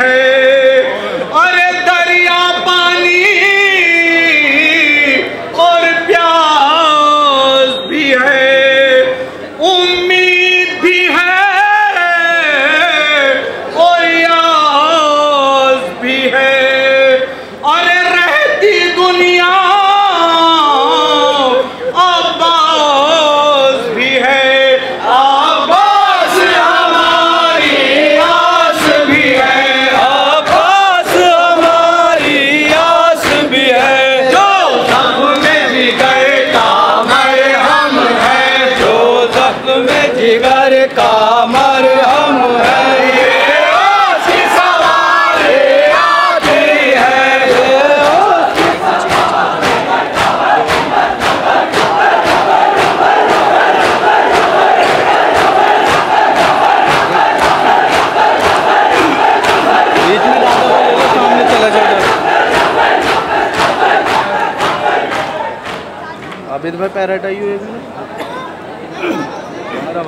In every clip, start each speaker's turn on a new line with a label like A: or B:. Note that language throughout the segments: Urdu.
A: hey!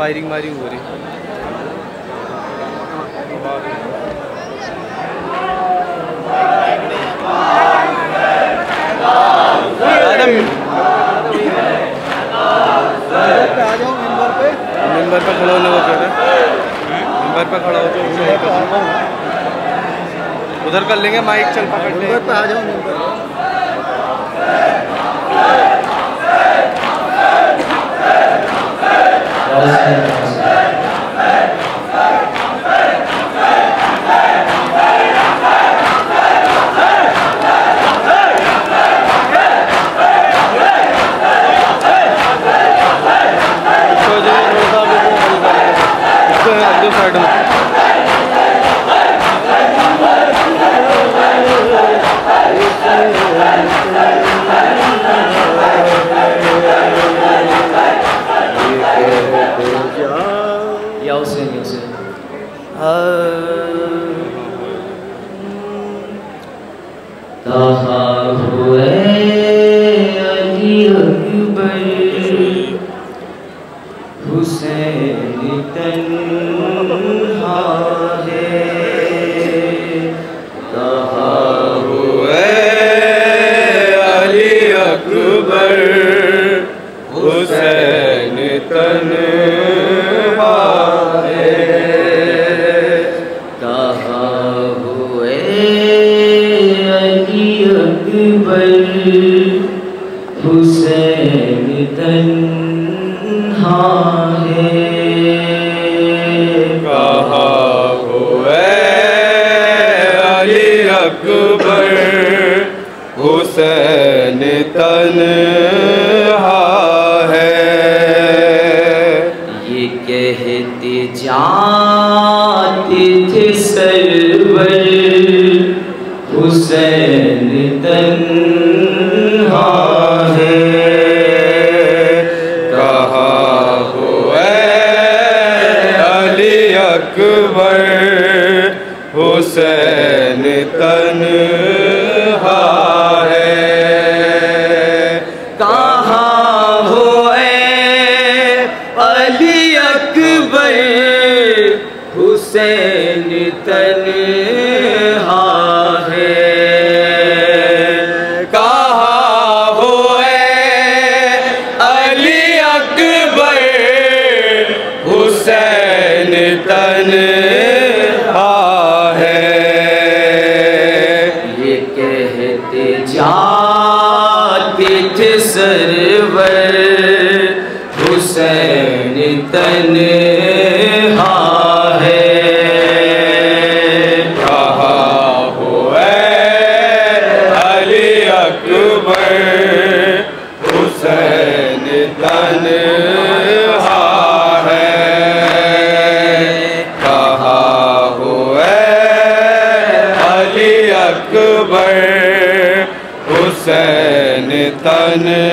A: فائرنگ وائرنگ ہو رہی ممبر پہ کھڑا ہونے کو کہہ رہے ممبر پہ کھڑا ہو تو ادھر کر لیں گے مائک چل پکڑ لیں
B: گے آ جاؤ ممبر
A: سائڈ میں Oh.
C: And.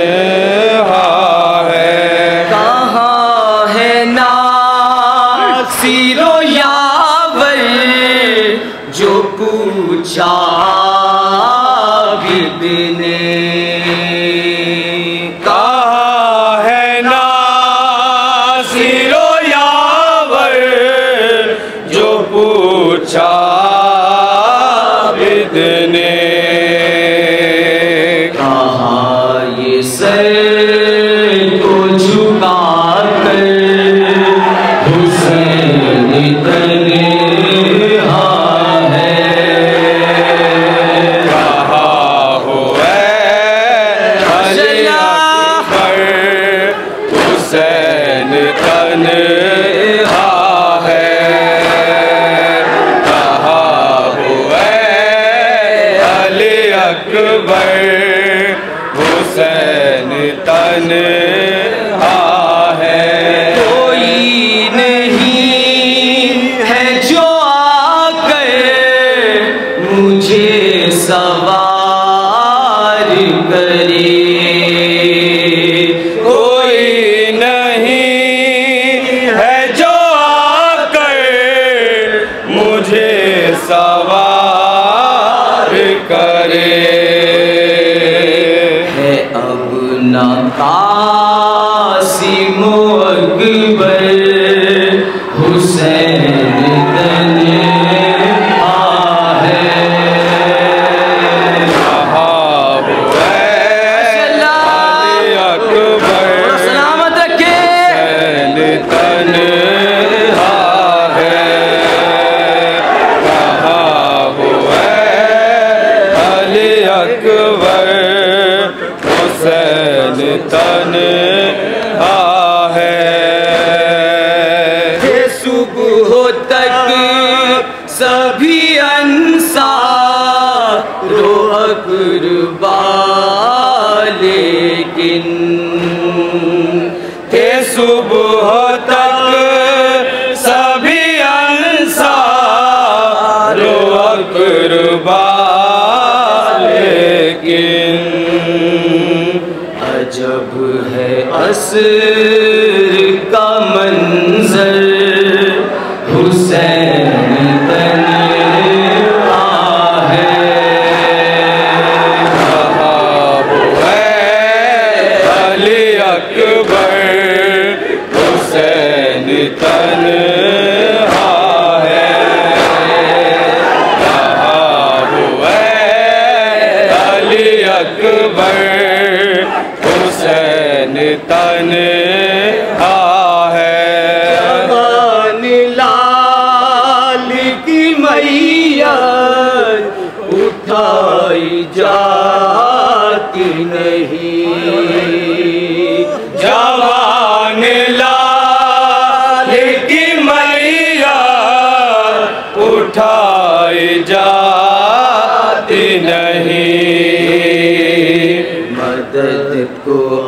C: صبح تک سبھی انسار رو اقربا لیکن
A: تھے صبح تک سبھی انسار رو اقربا لیکن
C: عجب ہے اسر نہیں مدد کو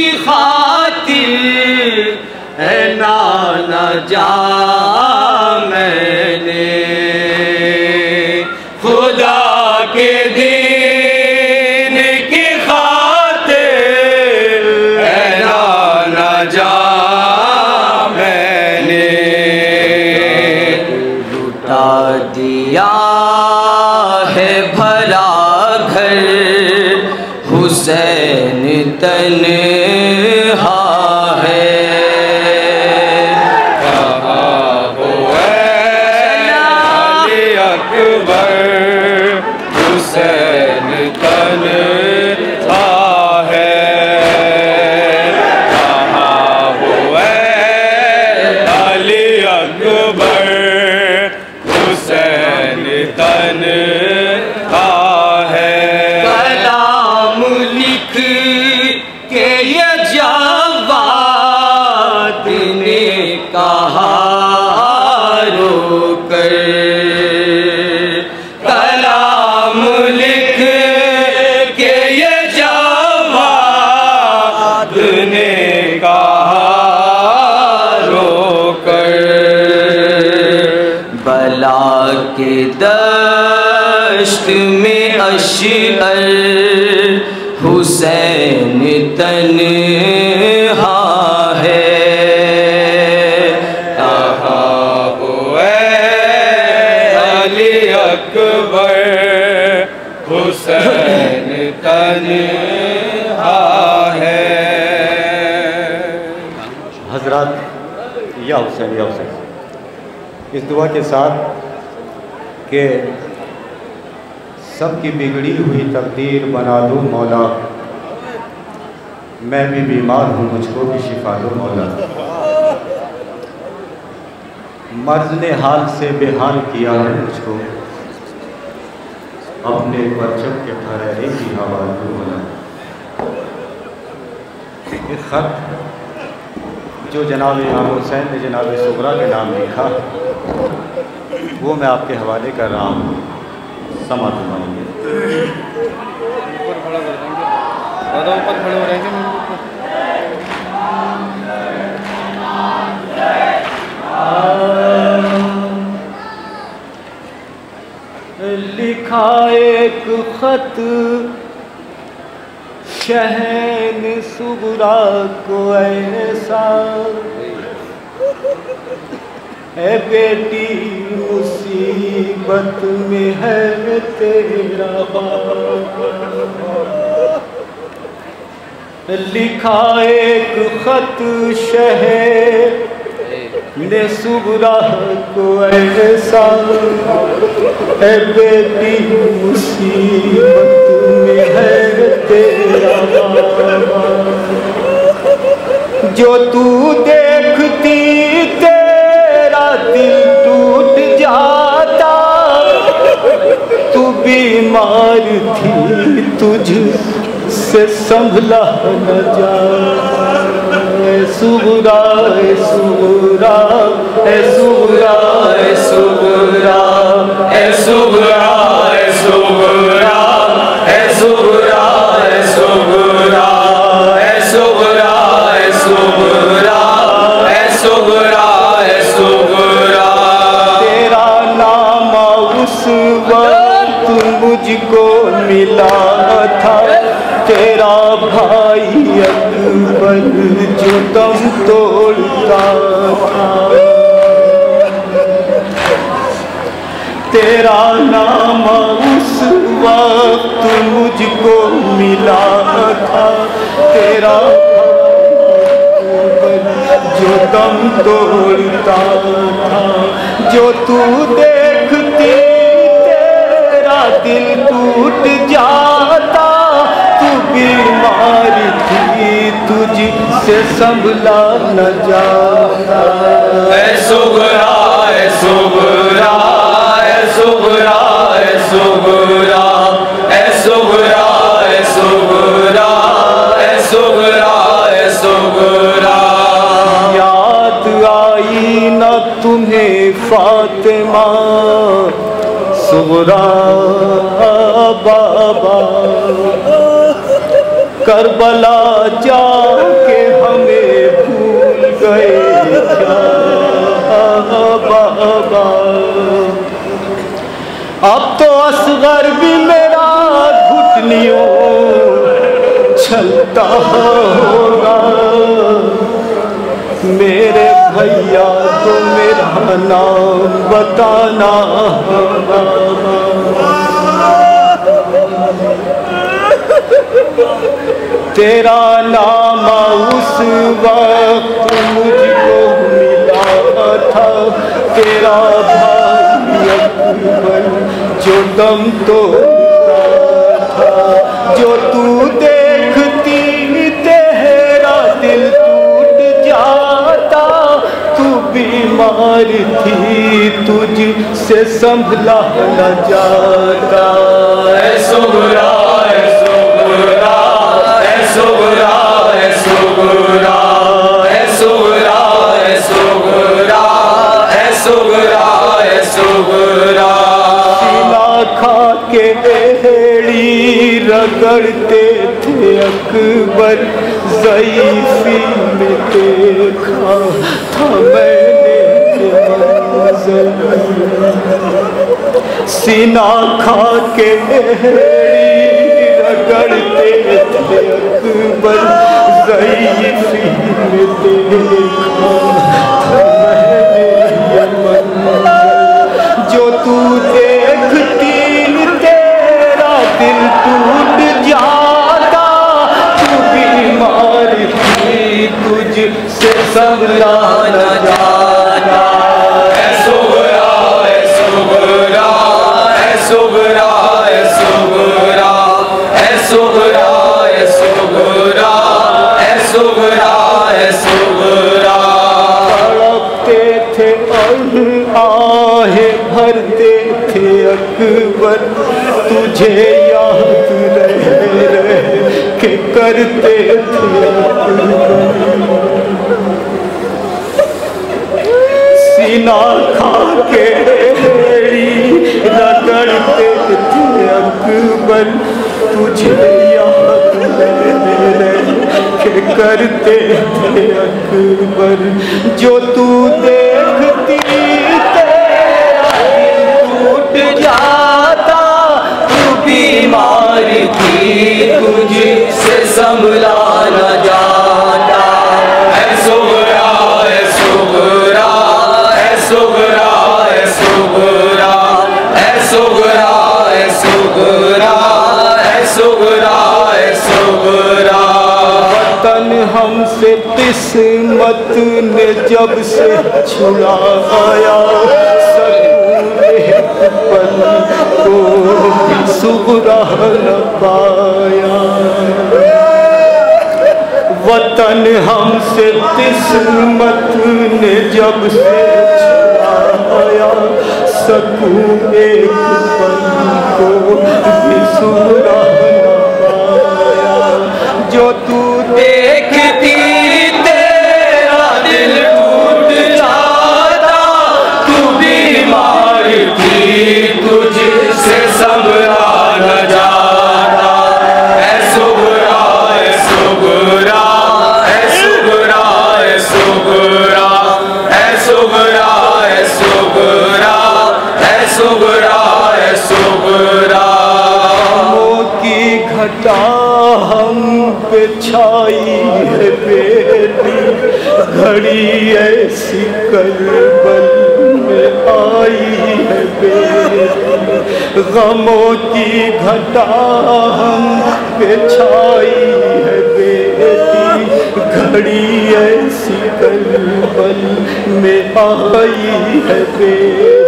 C: کی خاطر اے نانا جا میں نے۔
A: خدا کے دین کی خاطر اے نانا جا میں نے۔
C: لٹا دیا ہے بھلا گھر، حسین
A: تن
C: کے دشت میں اشعر، حسین تنہا ہے۔
A: کہاں ہوئے علی اکبر، حسین تنہا ہے۔
B: حضرات، یا حسین یا حسین، اس دعا کے ساتھ کہ سب کی بگڑی ہوئی تقدیر بنا دو مولا۔ میں بھی بیمار ہوں، مجھ کو بھی شفا دو مولا۔ مرض نے حال سے بے حال کیا ہے مجھ کو۔ اپنے پرچم کے پھرے کی ہوا دو مولا۔ ایک خط جو جناب امام حسین نے جناب سغرا کے نام لکھا۔ وہ میں آپ کے حوالے کر رہا ہوں۔ سما فرمائیے
A: اوپر کھڑا کر دیں گے زیادہ اوپر کھڑے ہو رہیں گے
B: لکھا ایک خط شہن سغرا کو ایسا۔ اے بیٹی، مصیبت میں ہے تیرا باپ۔ لکھا ایک خط شہر نے سغرا کو ایسا اے بیٹی، مصیبت میں ہے تیرا باپ۔ جو تو دیکھتی تیرا دل ٹوٹ جاتا تو بیمار تھی تجھ سے سنبھلا نہ جا اے سغرا اے سغرا اے سغرا اے سغرا
C: اے سغرا اے سغرا اے سغرا اے سغرا اے سغرا اے سغرا
B: وقت مجھ کو ملا تھا۔ تیرا بھائی اکبر جو دم توڑتا تھا۔ تیرا نام اس وقت مجھ کو ملا تھا۔ تیرا جو دم توڑتا تھا۔ جو تو دیکھتی ٹوٹ جاتا تو بیمار تھی تجھ سے سنبھلا نہ جاتا
C: اے سغرا اے سغرا اے سغرا اے سغرا اے سغرا اے سغرا اے سغرا اے سغرا
B: یاد آئی نہ تمہیں فاطمہ سغرا بابا۔ کربلا جا کے ہمیں بھول گئے کیا بابا۔ اب تو اصغر بھی میرا گھٹنیوں چھلتا ہوگا۔ میرے بھیا کو میرا نام بتانا۔ تیرا نام اس وقت مجھ کو ملا تھا۔ تیرا بھائی اکبر جو دم توڑتا تھا۔ جو تو دیکھتی بیمار تھی تجھ سے سنبھلا نہ جاتا۔
C: اے سغرا اے سغرا اے سغرا اے سغرا اے سغرا اے سغرا اے سغرا اے سغرا
B: سینا کھا کے رگڑتے تھے اکبر ضعیفی میں دیکھا منظر سینا کھا کے ایڑی رگڑتے تھے اکبر ضعیفی دیکھا۔ جو تو دیکھتی تیرا دل ٹوٹ جاتا، تو بیمار تھی تجھ سے سنبھلا نہ مجھے یاد رہے رہے کہ کرتے تھے۔ سینہ کھا کے رگڑتے تھے اکبر، تجھے یاد رہے رہے کہ کرتے تھے اکبر۔ جو تُو
C: دے بیمار تجھ سے سنبھلا نہ جاتا اے سغرا اے سغرا اے سغرا اے سغرا اے سغرا اے سغرا اے سغرا اے سغرا
B: وطن ہم سے قسمت نے جب سے چھڑایا سکون بھی نہ پایا وطن ہم سے قسمت نے جب سے چھڑایا سکوں ایک پن کو بھی سغرا نہ پایا جو تو دے کی ہم پہ چھائی ہے بیٹی۔ گھڑی ایسی کربل میں آئی ہے بیٹی۔ غموں کی گھٹا ہم پہ چھائی ہے بیٹی۔ گھڑی ایسی کربل میں آئی ہے بیٹی۔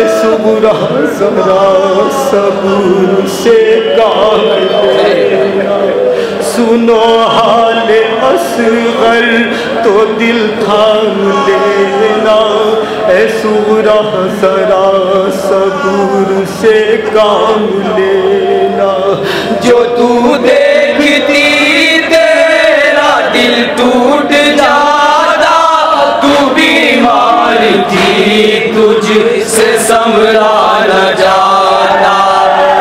C: اے
B: سبرا ذرا صبر سے کام سنو حال اصغر تو دل تھام لینا اے سورا ذرا صبر سے کام لینا
C: جو تو دیکھتی تجھ سے سمرا نہ جاتا۔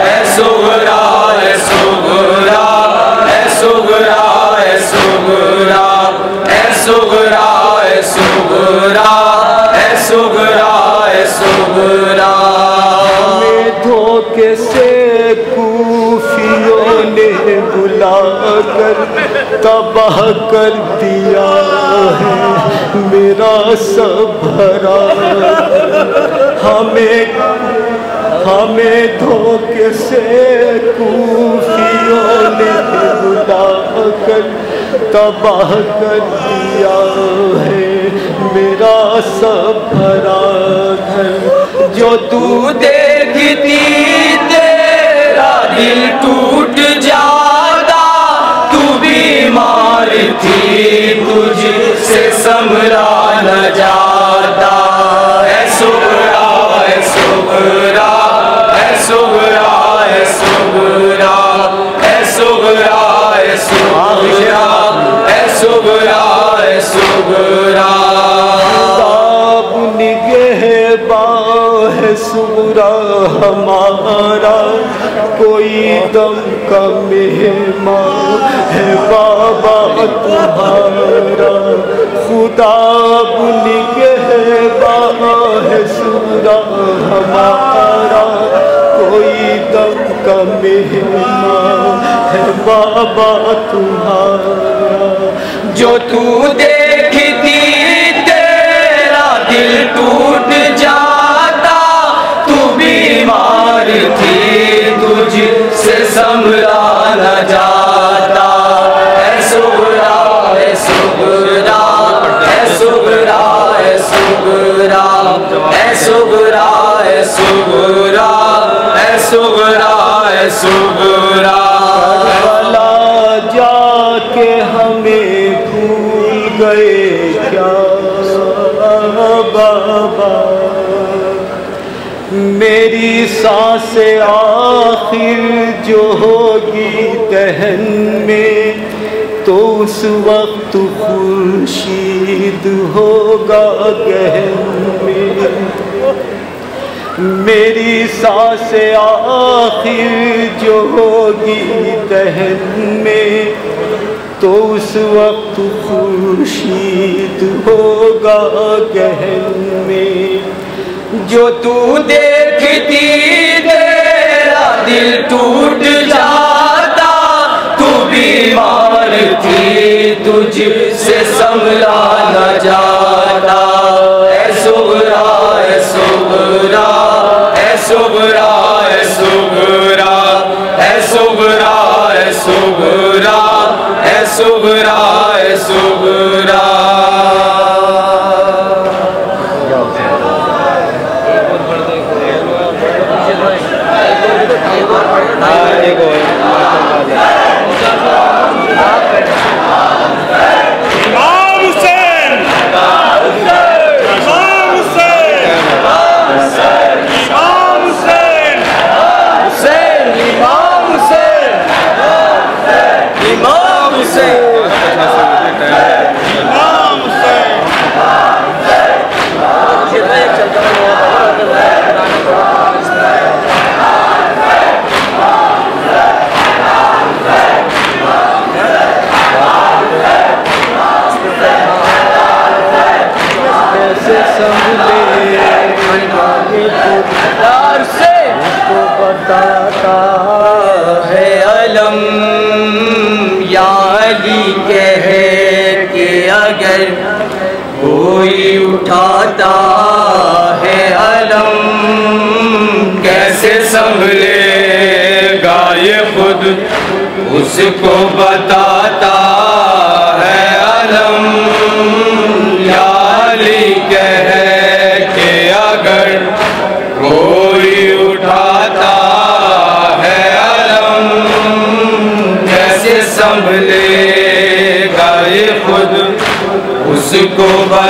C: اے سغرا اے سغرا اے سغرا اے سغرا اے سغرا اے سغرا اے سغرا اے سغرا۔
B: ہمیں دھوکے سے کوفیوں نے بلا کر تباہ کر دیا ہے۔ سب بھرا ہمیں ہمیں دھوکے سے کوفیوں نے بلا کر تباہ کر دیا ہے۔ میرا سب بھرا گھر
C: جو تو دیکھتی تیرا دل ٹوٹ جاتا، تو پیار تھی تجھ سے سمرا نہ جاتا۔ اے سبرا اے سبرا اے سبرا اے سبرا اے سبرا اے سبرا اے سبرا اے
B: سبرا نگہ باہ سورا ہمارا۔ کوئی دم کا مہمان ہے بابا تمہارا خدا نگہ باہ سورا ہمارا۔ کوئی دم کا مہمان ہے بابا تمہارا
C: جو تو دیکھتی سنبھلا نہ جاتا اے سغرا اے سغرا اے سغرا اے سغرا اے سغرا اے سغرا اے سغرا اے سغرا
B: کربلا جا کے ہمیں بھول گئے کیا؟ بابا، میری سانس آخر جو ہوگی دہن میں، تو اس وقت خورشید ہوگا گہن میں۔ میری سانس آخر جو ہوگی دہن میں، تو اس وقت خورشید ہوگا گہن میں۔
C: جو تو دیکھتی دل ٹوٹ جاتا تو بیمار تھی تجھ سے سنبھلا نہ جاتا۔ اس کو بتاتا ہے علم۔ یا علی کہے کہ اگر کوئی اٹھاتا ہے علم، کیسے سنبھلے گا یہ خود؟ اس کو بتاتا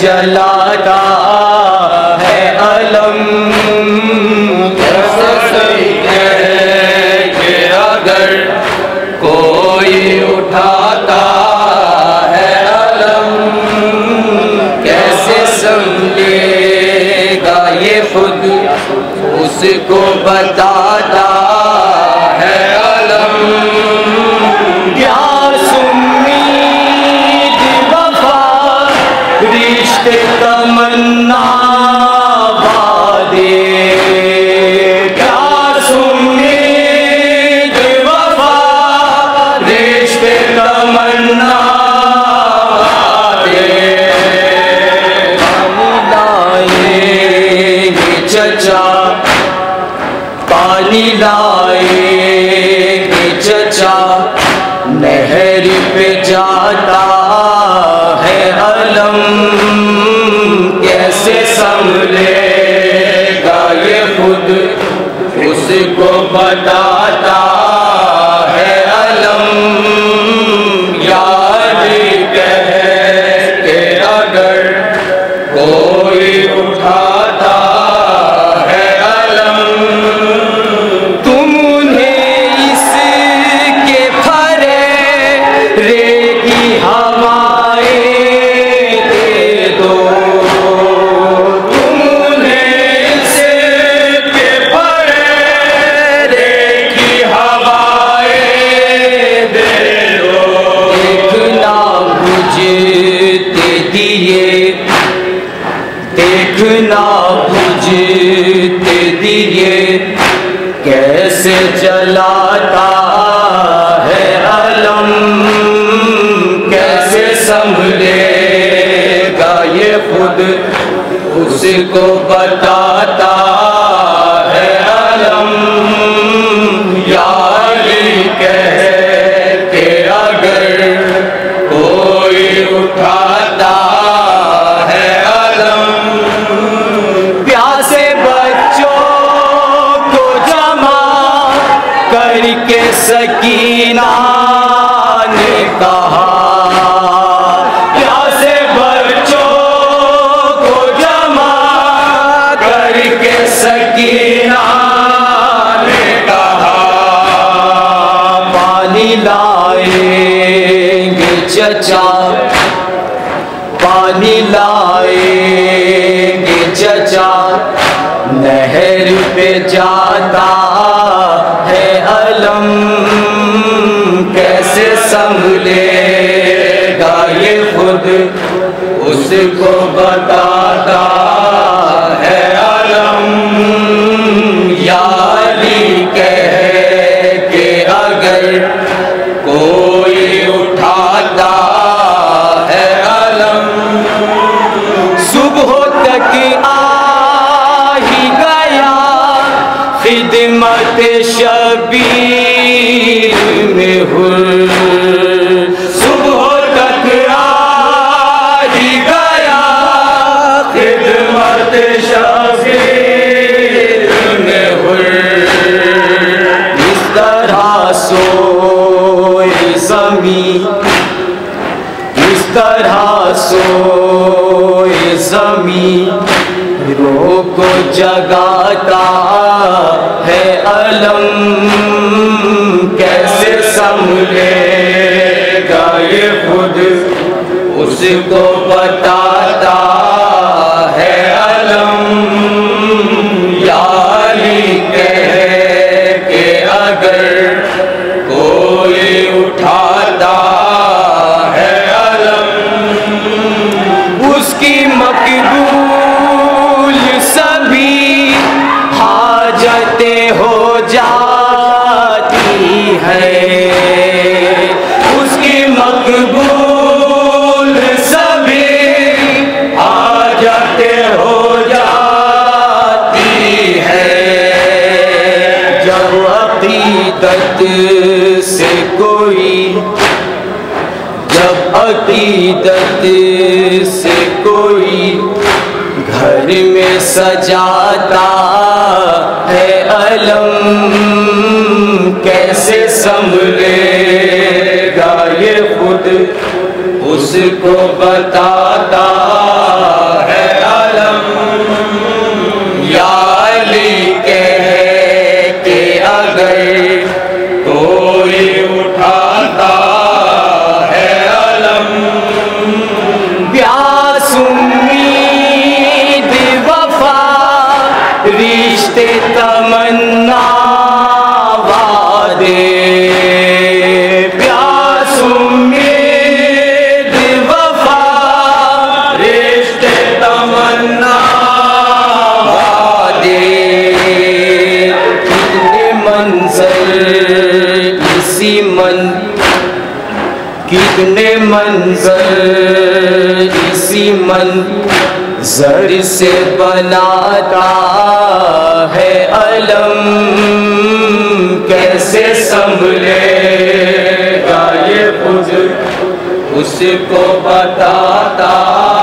C: جلاتا ہے علم۔ کوئی اٹھاتا ہے کیسے گا یہ اس کو بتا چچا پانی لائے گے چچا نہر پہ جاتا ہے علم، کیسے سنبھلے گا یہ خود؟ اس کو بتا سوئے زمین، اس طرح سوئے زمین رو کو جگاتا ہے علم۔ کیسے سمجھے گا یہ خود، اس کو بتا کو بتاتا اپنے منظر، اسی منظر سے بناتا ہے علم۔ کیسے سنبھلے گا یہ خود؟ اس کو بتاتا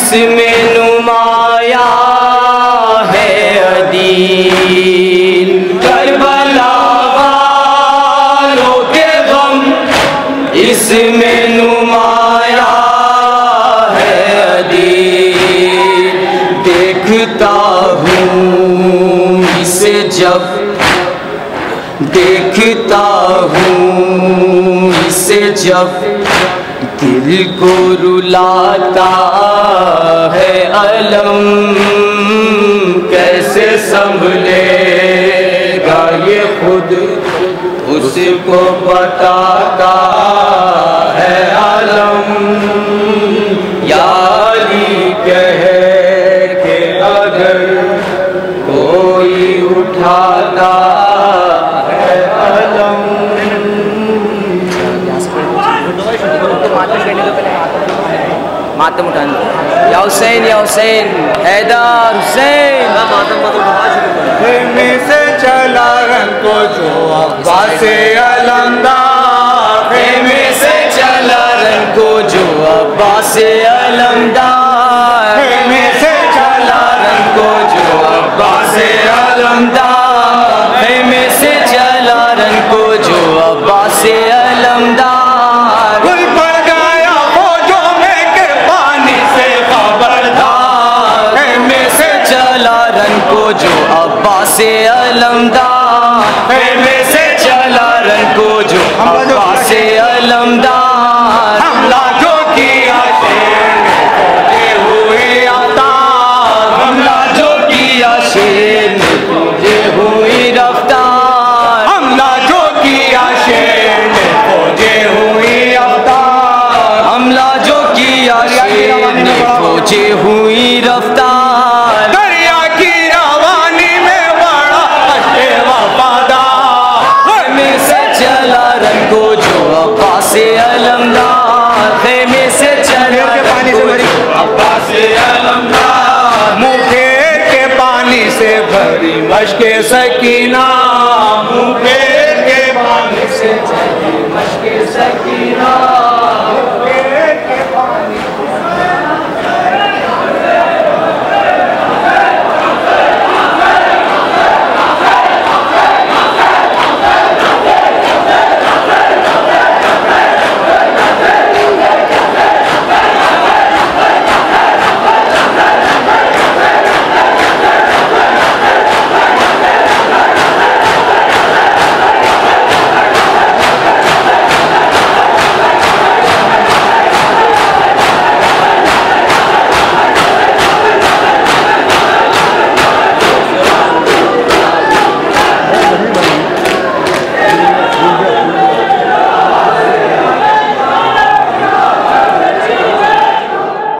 C: اس میں نمایا ہے عدیل۔ کربلا والوں کے غم اس میں نمایا ہے عدیل۔ دیکھتا ہوں اسے جب، دیکھتا ہوں اسے جب۔ دل کو رلاتا ہے علم کیسے سنبھلے گا یہ خود؟ اس کو بتاتا ہے علم یا علی کہہ کہ اگر کوئی اٹھاتا ہے علم
D: ماتم اٹھانے۔ یا حسین یا حسین حیدر حسین۔
B: خیمے سے چلا رنگ کو جو علمدار
C: خیمے سے چلا رنگ کو جو عباس علمدار
B: خیمے سے چلا
C: رنگ کو جو عباس علمدار خیمے سے چلا رنگ کو جو عباس علمدار کو جو عباس علمدار خیمے سے چلا رنگ کو جو عباس علمدار عشق سکینہ منہ کے بانے سے چلے